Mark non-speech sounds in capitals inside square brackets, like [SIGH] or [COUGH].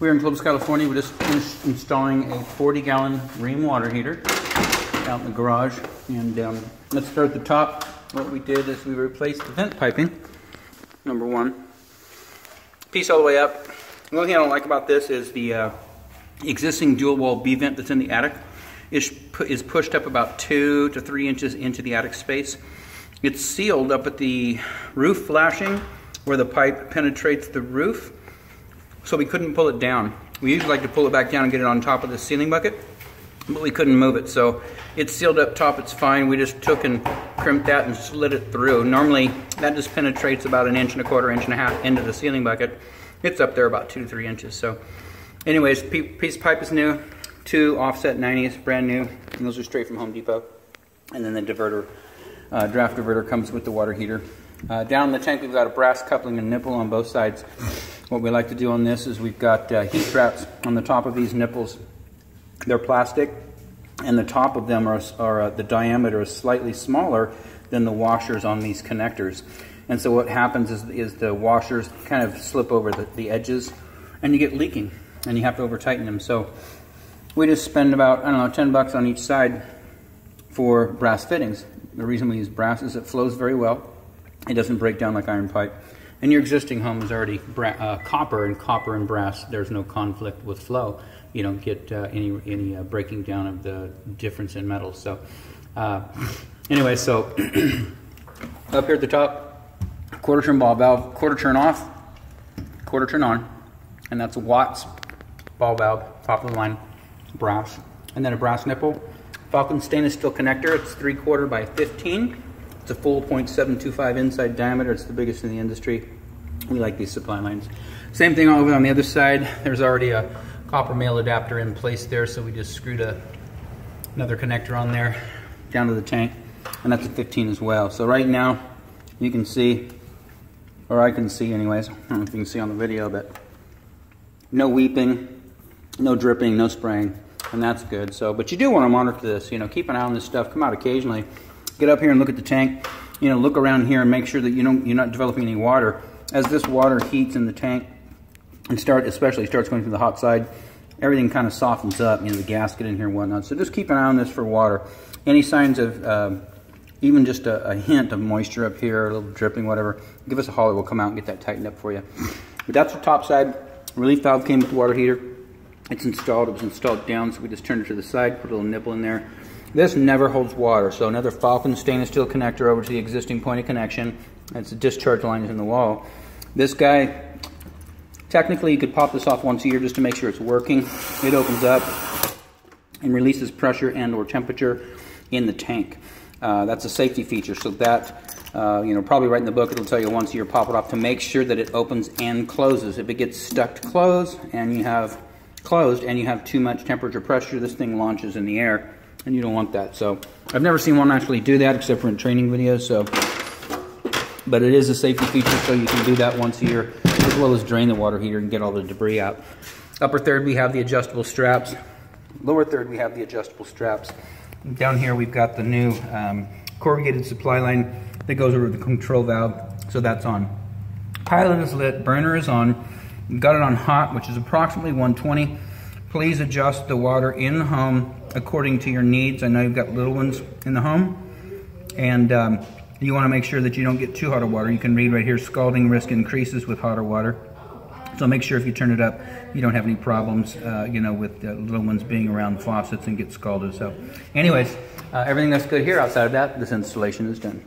We're in Clovis, California. We just finished installing a 40 gallon Rheem water heater out in the garage. And um, let's start at the top. What we did is we replaced the vent piping, number one. Piece all the way up. The only thing I don't like about this is the uh, existing dual wall B vent that's in the attic is, is pushed up about two to three inches into the attic space. It's sealed up at the roof flashing where the pipe penetrates the roof so we couldn't pull it down. We usually like to pull it back down and get it on top of the ceiling bucket, but we couldn't move it. So it's sealed up top, it's fine. We just took and crimped that and slid it through. Normally that just penetrates about an inch and a quarter, inch and a half into the ceiling bucket. It's up there about two to three inches. So anyways, piece of pipe is new, two offset 90s, brand new, and those are straight from Home Depot. And then the diverter, uh, draft diverter comes with the water heater. Uh, down the tank we've got a brass coupling and nipple on both sides. What we like to do on this is we've got uh, heat traps on the top of these nipples. They're plastic, and the top of them are, are uh, the diameter is slightly smaller than the washers on these connectors. And so what happens is, is the washers kind of slip over the, the edges, and you get leaking, and you have to over tighten them. So we just spend about, I don't know, 10 bucks on each side for brass fittings. The reason we use brass is it flows very well. It doesn't break down like iron pipe. And your existing home is already uh, copper, and copper and brass, there's no conflict with flow. You don't get uh, any any uh, breaking down of the difference in metals. So, uh, anyway, so [CLEARS THROAT] up here at the top, quarter turn ball valve, quarter turn off, quarter turn on, and that's a Watts ball valve, top of the line, brass, and then a brass nipple. Falcon stainless steel connector. It's three quarter by 15. It's a full 0.725 inside diameter. It's the biggest in the industry. We like these supply lines. Same thing over on the other side. There's already a copper male adapter in place there, so we just screwed a, another connector on there down to the tank, and that's a 15 as well. So right now, you can see, or I can see anyways, I don't know if you can see on the video, but no weeping, no dripping, no spraying, and that's good. So, but you do want to monitor this, you know, keep an eye on this stuff, come out occasionally, get up here and look at the tank. You know, look around here and make sure that you don't, you're not developing any water. As this water heats in the tank and start, especially starts going through the hot side, everything kind of softens up, you know, the gasket in here and whatnot. So just keep an eye on this for water. Any signs of um, even just a, a, hint of moisture up here, a little dripping, whatever, give us a holler. We'll come out and get that tightened up for you. But that's the top side. Relief valve came with the water heater. It's installed. It was installed down, so we just turned it to the side, put a little nipple in there. This never holds water, so another Falcon stainless steel connector over to the existing point of connection. That's a discharge line in the wall. This guy, technically you could pop this off once a year just to make sure it's working. It opens up and releases pressure and or temperature in the tank. Uh, that's a safety feature, so that, uh, you know, probably right in the book it'll tell you once a year pop it off to make sure that it opens and closes. If it gets stuck to close and you have closed and you have too much temperature pressure, this thing launches in the air and you don't want that. So I've never seen one actually do that except for in training videos. So, but it is a safety feature, so you can do that once a year, as well as drain the water heater and get all the debris out. Upper third, we have the adjustable straps. Lower third, we have the adjustable straps. Down here, we've got the new um, corrugated supply line that goes over the control valve, so that's on. Pilot is lit, burner is on. We've got it on hot, which is approximately 120. Please adjust the water in the home according to your needs. I know you've got little ones in the home, and um, you want to make sure that you don't get too hot of water. You can read right here, scalding risk increases with hotter water. So make sure if you turn it up, you don't have any problems, uh, you know, with the little ones being around faucets and get scalded. So anyways, uh, everything that's good here outside of that, this installation is done.